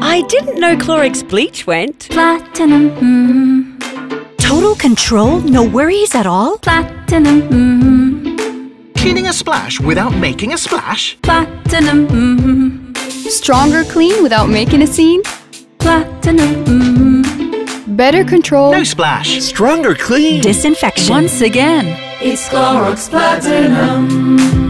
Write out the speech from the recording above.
I didn't know Clorox bleach went. Platinum, mm, Total control? No worries at all? platinum, mm, Cleaning a splash without making a splash? platinum, mm, Stronger clean without making a scene? platinum. Better control? No splash. Stronger clean. Disinfection. Once again, it's Clorox Platinum.